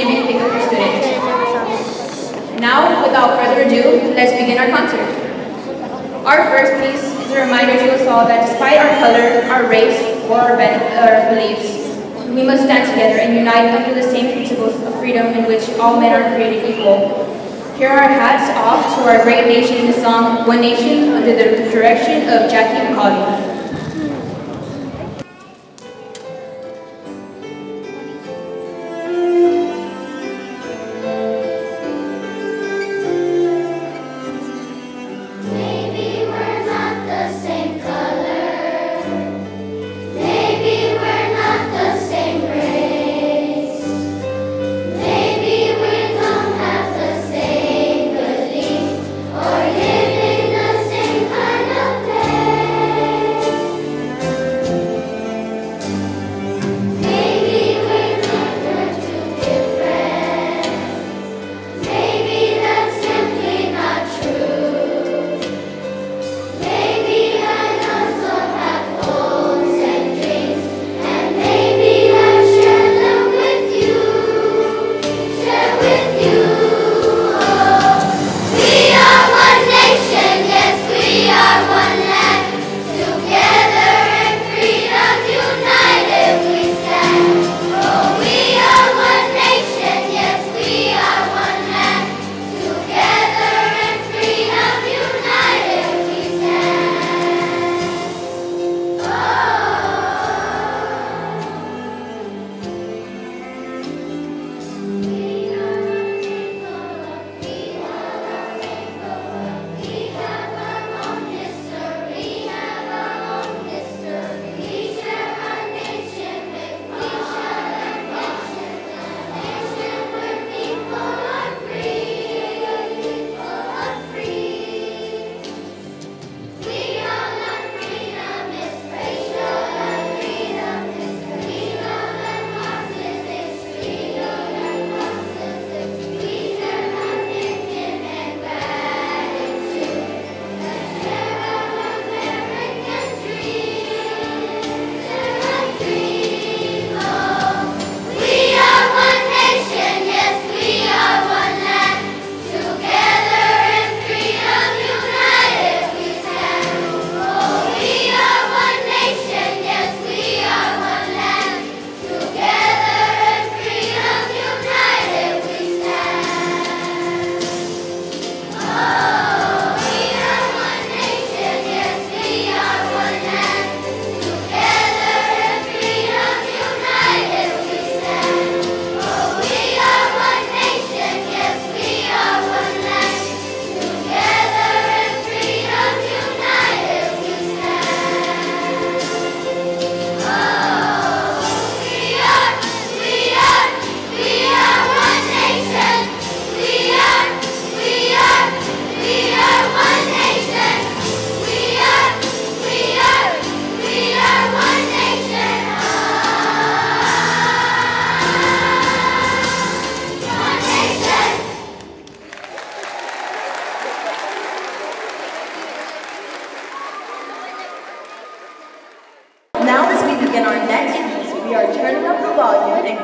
you pick up your student. Now, without further ado, let's begin our concert. Our first piece is a reminder to us all that despite our color, our race, or our, our beliefs, we must stand together and unite under the same principles of freedom in which all men are created equal. Here are hats off to our great nation in the song One Nation under the direction of Jackie McCauley.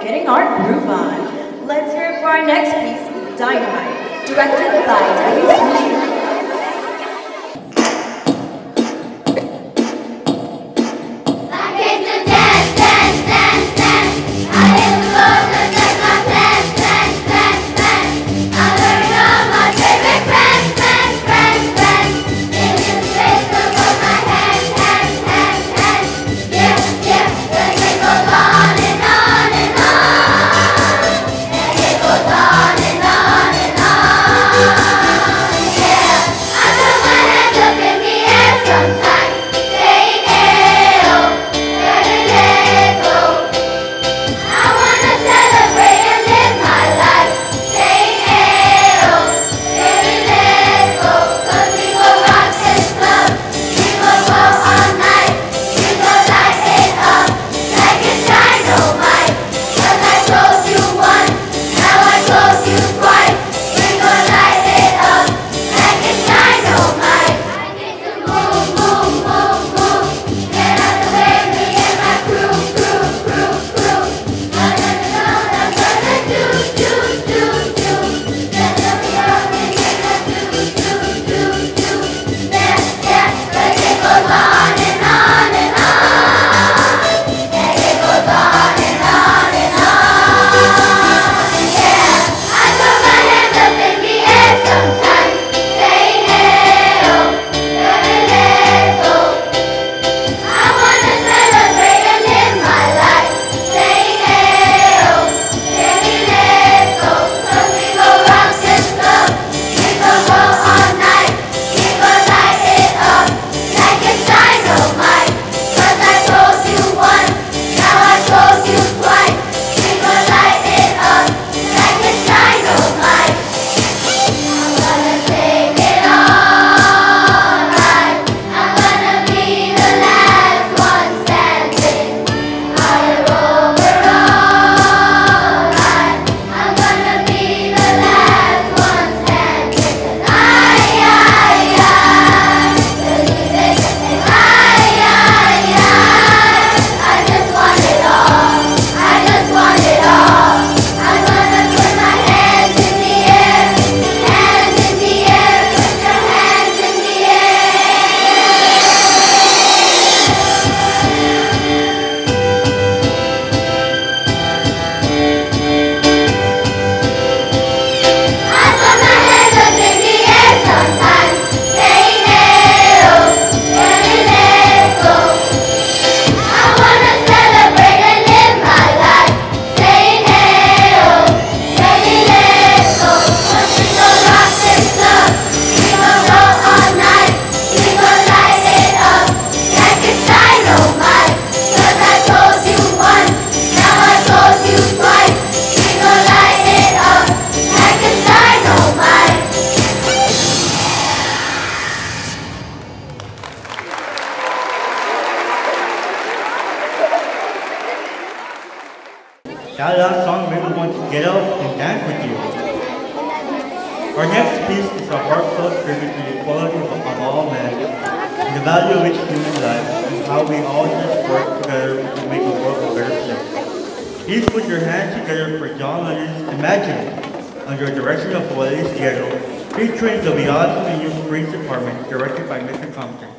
getting our groove on. Let's hear it for our next piece, Dynamite, directed by Debbie dance with you. Our next piece is a heartfelt tribute to the equality of, all men, and the value of each human life, and how we all just work together to make the world a better place. Please put your hands together for John Lennon's Imagine, under the direction of Juarez Diego, featuring the Beyond Dominion Police Department, directed by Mr. Compton.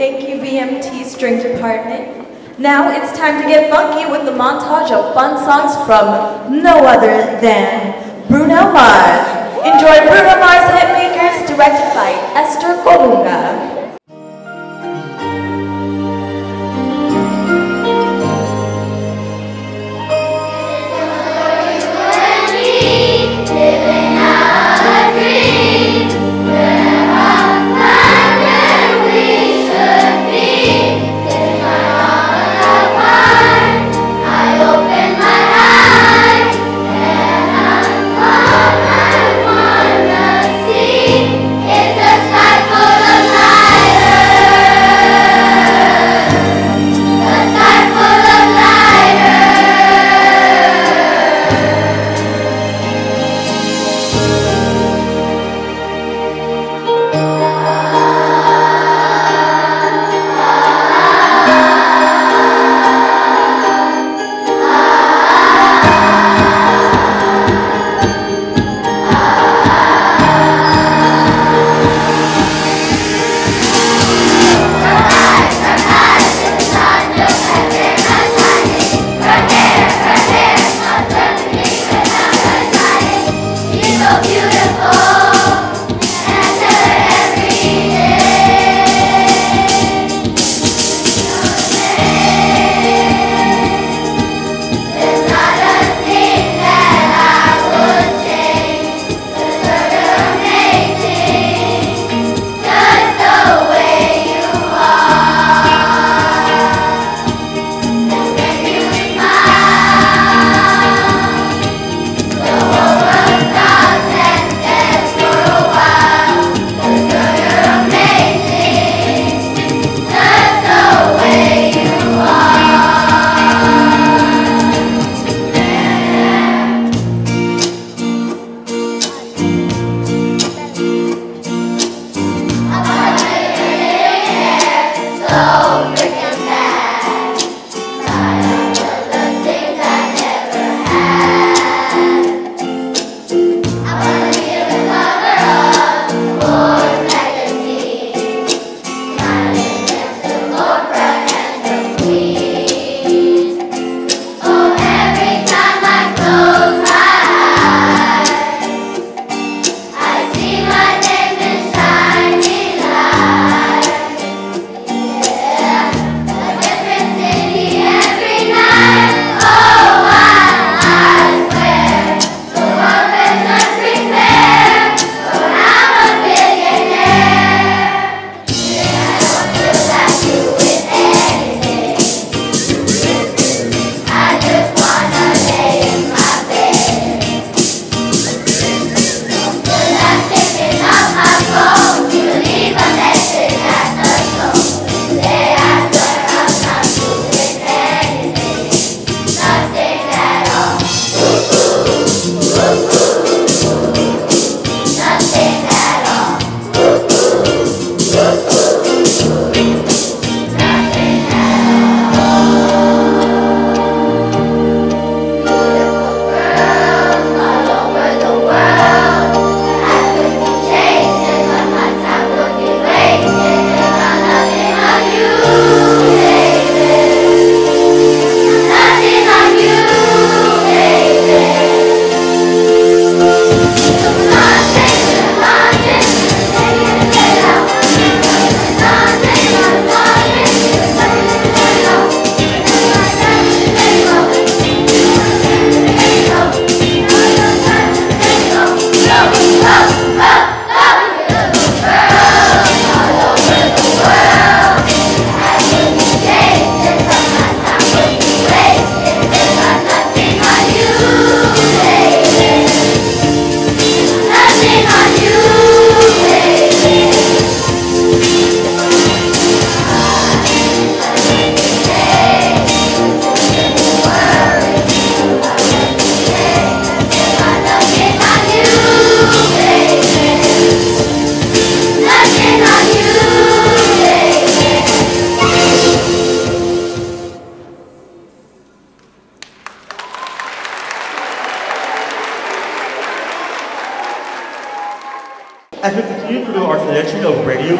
Thank you, VMT String Department. Now it's time to get funky with the montage of fun songs from no other than Bruno Mars. Enjoy Bruno Mars Hitmakers, directed by Esther Colunga. of Radio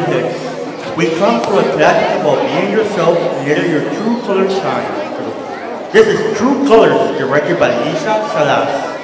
We come to a classic about being yourself and letting your true colors shine. This is True Colors, directed by Isha Salas.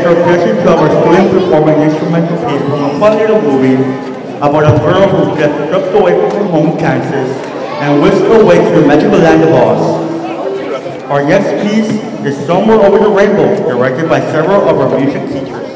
To have our students instrumental piece from a fun little movie about a girl who gets stripped away from her home, Kansas, and whisked away to the magical land of Oz. Our next piece is Somewhere Over the Rainbow, directed by several of our music teachers.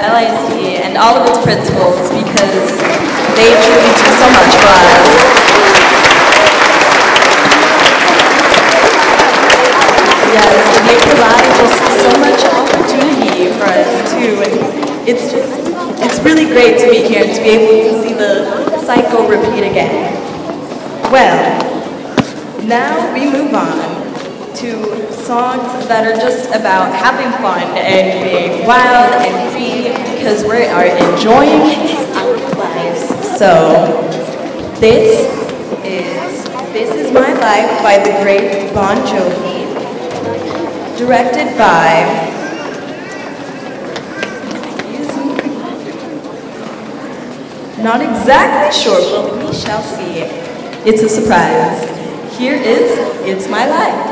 LISD and all of its principals because they truly do so much for us. Yes, they provide just so much opportunity for us too, and it's just, it's really great to be here and to be able to see the cycle repeat again. Well, now we move on to songs that are just about having fun and being wild and free because we are enjoying our lives. So this is This Is My Life by the great Bon Jovi, directed by Not exactly sure, but we shall see. It's a surprise. Here is It's My Life.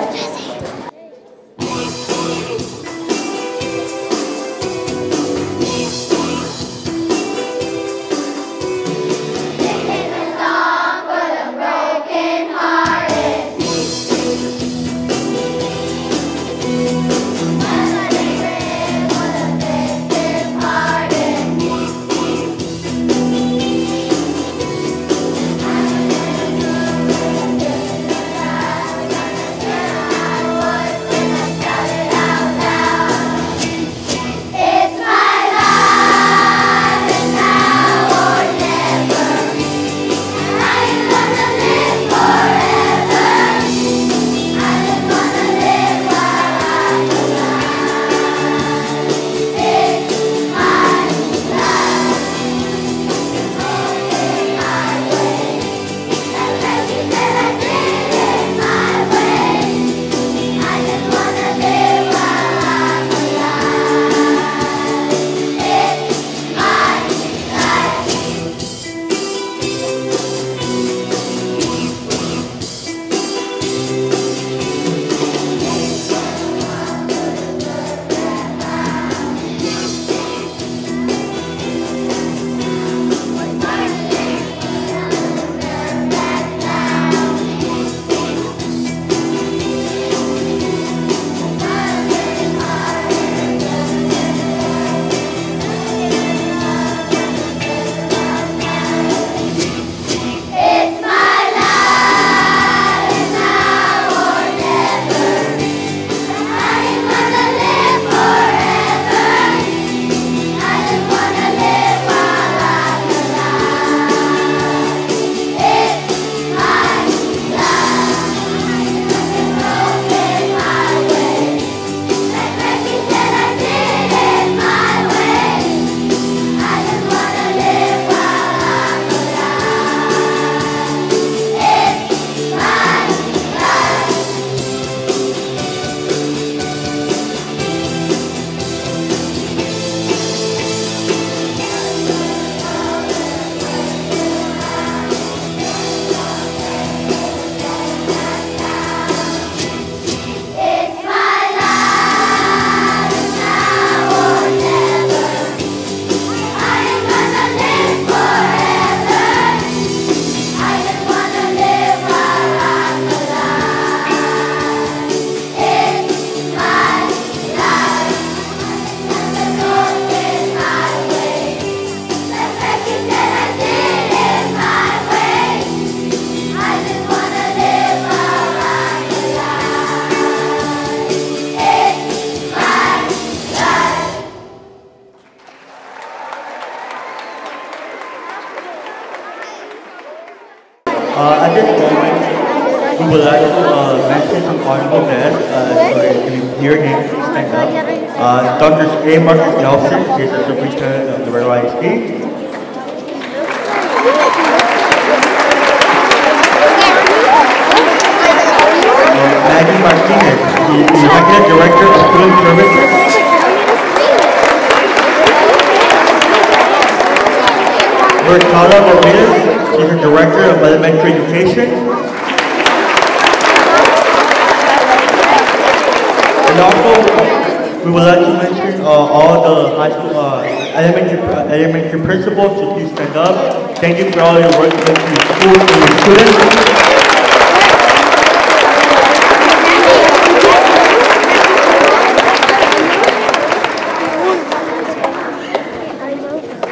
All the high school, uh, elementary, uh, elementary principals, so please stand up. Thank you for all your work with your schools and your students.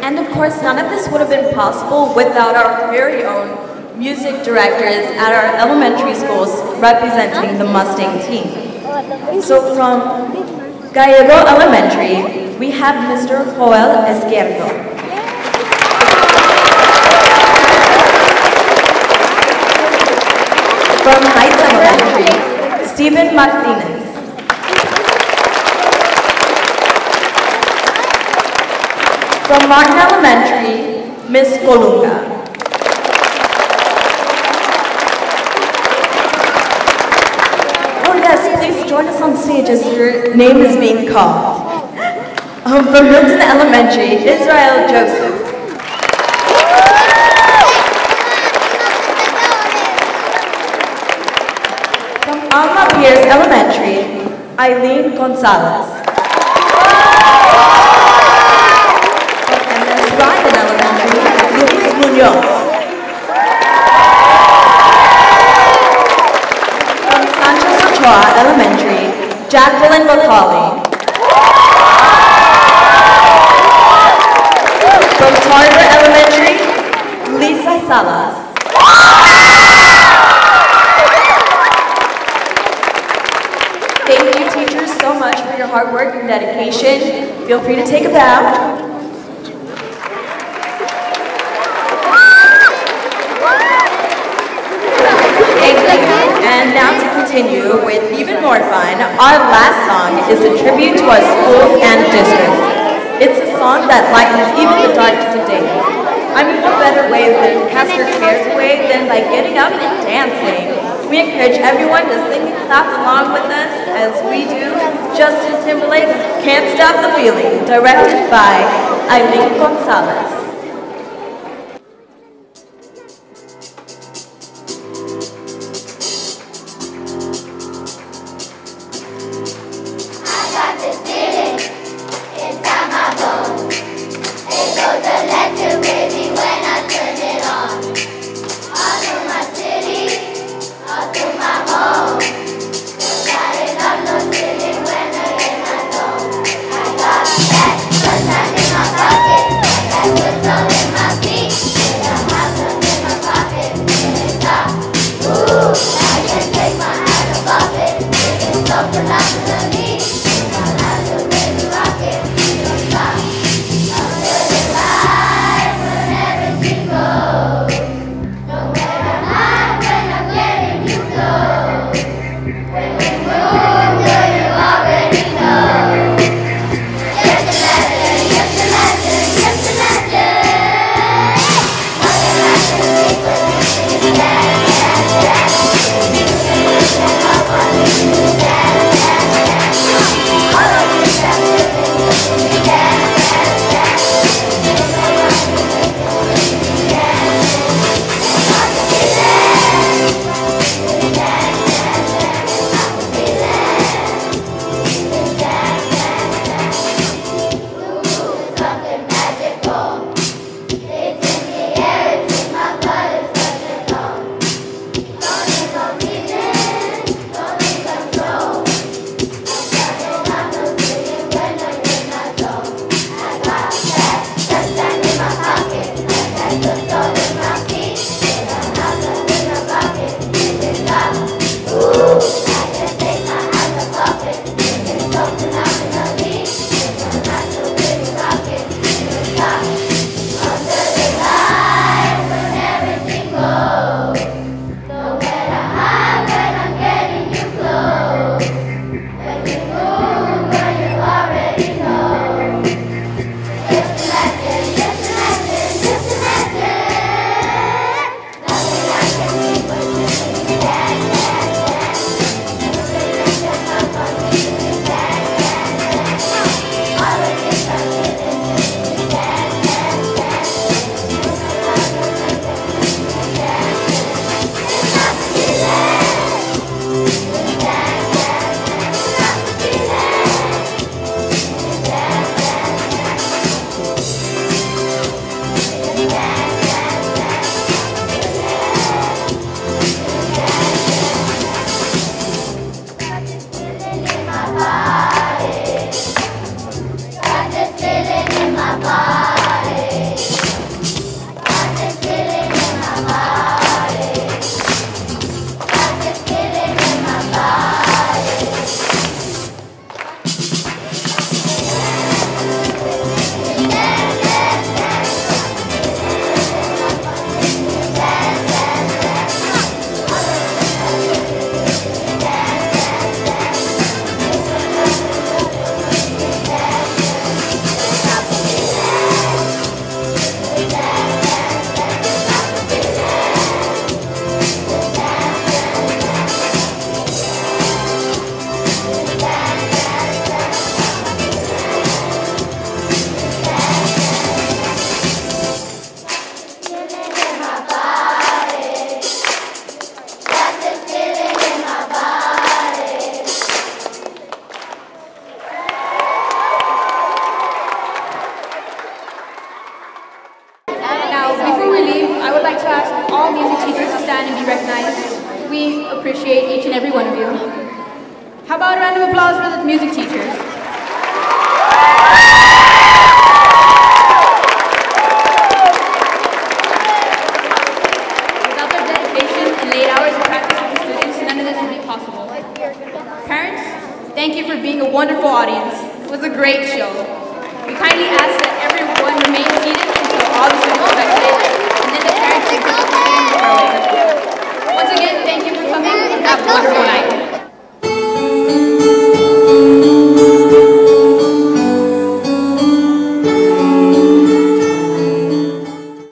And of course, none of this would have been possible without our very own music directors at our elementary schools representing the Mustang team. So from Gallego Elementary, we have Mr. Joel Esquerdo. From Heights Elementary, Stephen Martinez. From Martin Elementary, Miss Colunga. Oh yes, please join us on stage as your name is being called. Um, from Milton Elementary, Israel Joseph. From Alma Pierce Elementary, Eileen Gonzalez. From Elementary, Luis Munoz. From Sanchez Ochoa Elementary, Jacqueline Macaulay. From Tarver Elementary, Lisa Salas. Thank you, teachers, so much for your hard work and dedication. Feel free to take a bow. And now to continue with more fun, our last song is a tribute to our schools and districts. It's a song that lightens even the darkest of days. I mean, what better way than cast your cares away than by getting up and dancing? We encourage everyone to sing and clap along with us as we do Justin Timberlake's Can't Stop the Feeling, directed by Eileen Gonzalez.